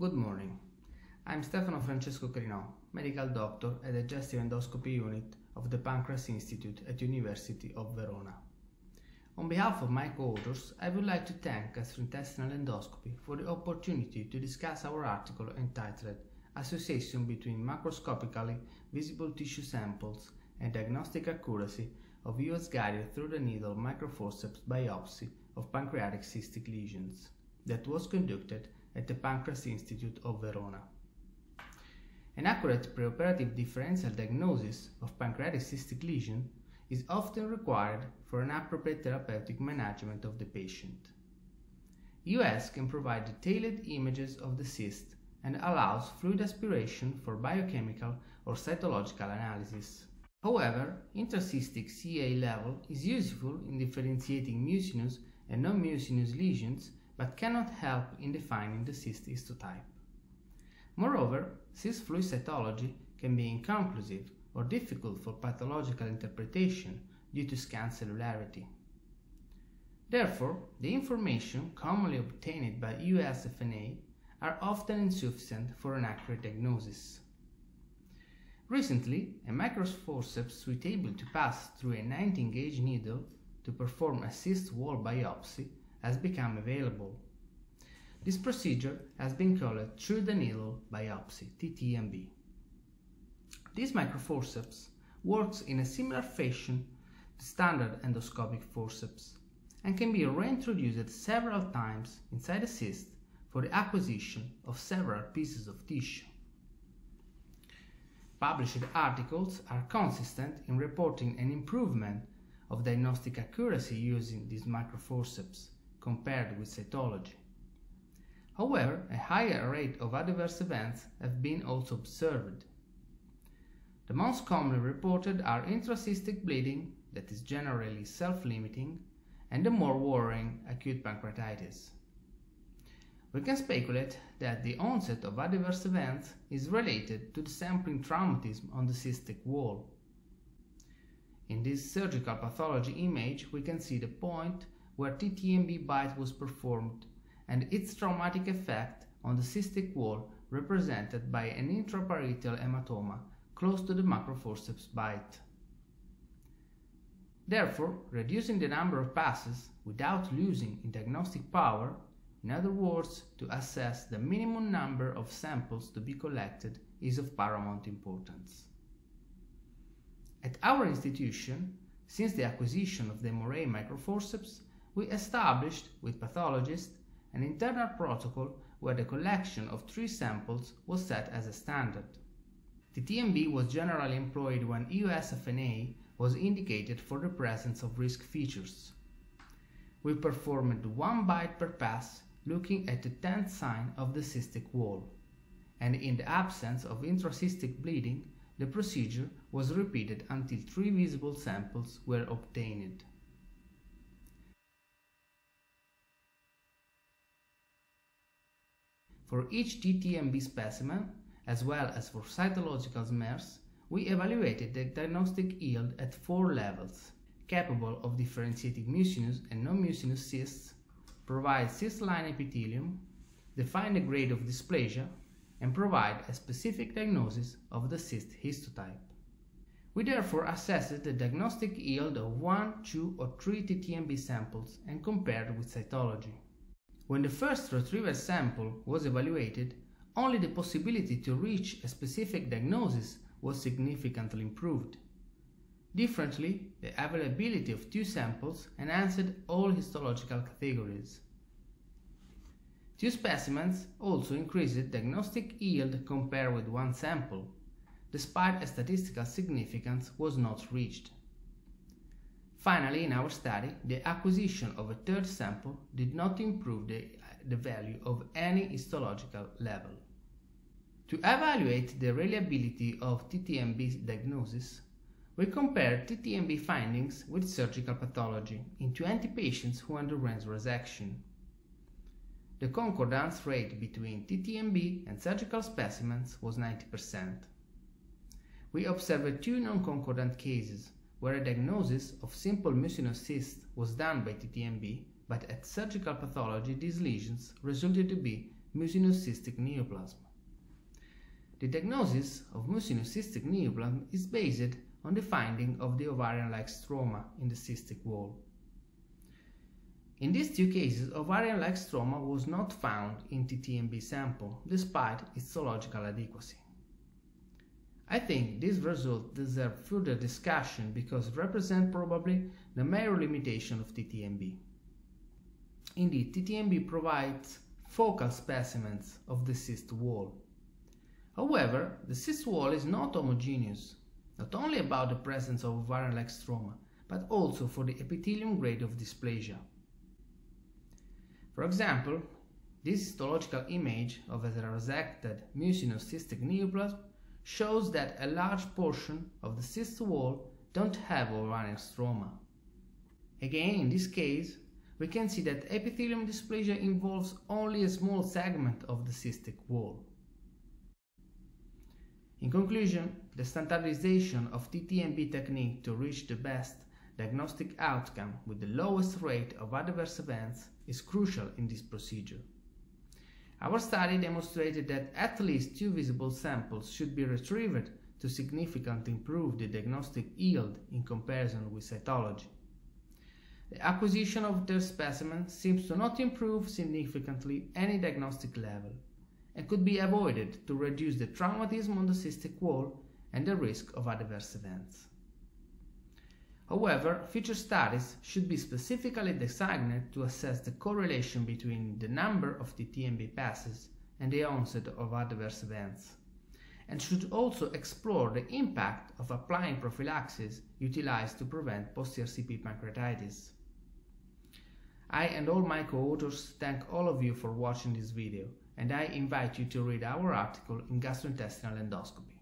Good morning. I'm Stefano Francesco Crinò, medical doctor at the digestive endoscopy unit of the Pancreas Institute at University of Verona. On behalf of my co-authors, I would like to thank gastrointestinal endoscopy for the opportunity to discuss our article entitled Association between macroscopically visible tissue samples and diagnostic accuracy of EUS guided through the needle microforceps biopsy of pancreatic cystic lesions that was conducted at the Pancreas Institute of Verona. An accurate preoperative differential diagnosis of pancreatic cystic lesion is often required for an appropriate therapeutic management of the patient. EUS can provide detailed images of the cyst and allows fluid aspiration for biochemical or cytological analysis. However, intracystic CEA level is useful in differentiating mucinous and non-mucinous lesions but cannot help in defining the cyst histotype. Moreover, cyst fluid cytology can be inconclusive or difficult for pathological interpretation due to scant cellularity. Therefore, the information commonly obtained by EUSFNA are often insufficient for an accurate diagnosis. Recently, a microforceps suitable to pass through a 19 gauge needle to perform a cyst wall biopsy has become available. This procedure has been called through the needle biopsy TTNB. This microforceps works in a similar fashion to standard endoscopic forceps and can be reintroduced several times inside the cyst for the acquisition of several pieces of tissue. Published articles are consistent in reporting an improvement of diagnostic accuracy using these microforceps compared with cytology. However, a higher rate of adverse events have been also observed. The most commonly reported are intracystic bleeding, that is generally self-limiting, and the more worrying acute pancreatitis. We can speculate that the onset of adverse events is related to the sampling traumatism on the cystic wall. In this surgical pathology image, we can see the point where TTNB bite was performed and its traumatic effect on the cystic wall represented by an intraparietal hematoma close to the microforceps bite. Therefore, reducing the number of passes without losing in diagnostic power, in other words, to assess the minimum number of samples to be collected is of paramount importance. At our institution, since the acquisition of the Moray microforceps, we established with pathologists an internal protocol where the collection of three samples was set as a standard. The TTNB was generally employed when EUSFNA was indicated for the presence of risk features. We performed one bite per pass looking at the tent sign of the cystic wall, and in the absence of intracystic bleeding, the procedure was repeated until three visible samples were obtained. For each TTNB specimen, as well as for cytological smears, we evaluated the diagnostic yield at four levels, capable of differentiating mucinous and non-mucinous cysts, provide cyst-line epithelium, define the grade of dysplasia, and provide a specific diagnosis of the cyst histotype. We therefore assessed the diagnostic yield of 1, 2 or 3 TTNB samples and compared with cytology. When the first retrieval sample was evaluated, only the possibility to reach a specific diagnosis was significantly improved. Differently, the availability of two samples enhanced all histological categories. Two specimens also increased diagnostic yield compared with one sample, despite a statistical significance was not reached. Finally, in our study, the acquisition of a third sample did not improve the, the value of any histological level. To evaluate the reliability of TTNB diagnosis, we compared TTNB findings with surgical pathology in 20 patients who underwent resection. The concordance rate between TTNB and surgical specimens was 90%. We observed two non-concordant cases where a diagnosis of simple mucinous cyst was done by TTNB, but at surgical pathology these lesions resulted to be mucinous cystic neoplasm. The diagnosis of mucinous cystic neoplasm is based on the finding of the ovarian-like stroma in the cystic wall. In these two cases, ovarian-like stroma was not found in TTNB sample, despite its zoological adequacy. I think these results deserve further discussion because represent probably the major limitation of TTNB. Indeed, TTNB provides focal specimens of the cyst wall. However, the cyst wall is not homogeneous, not only about the presence of ovarian-like stroma, but also for the epithelium grade of dysplasia. For example, this histological image of a resected mucinous cystic neoplasm shows that a large portion of the cyst wall don't have ovarian stroma. Again, in this case, we can see that epithelium dysplasia involves only a small segment of the cystic wall. In conclusion, the standardization of TTNB technique to reach the best diagnostic outcome with the lowest rate of adverse events is crucial in this procedure. Our study demonstrated that at least two visible samples should be retrieved to significantly improve the diagnostic yield in comparison with cytology. The acquisition of their specimen seems to not improve significantly any diagnostic level and could be avoided to reduce the traumatism on the cystic wall and the risk of adverse events. However, future studies should be specifically designed to assess the correlation between the number of TTNB passes and the onset of adverse events, and should also explore the impact of applying prophylaxis utilized to prevent post-ERCP pancreatitis. I and all my co-authors thank all of you for watching this video, and I invite you to read our article in gastrointestinal endoscopy.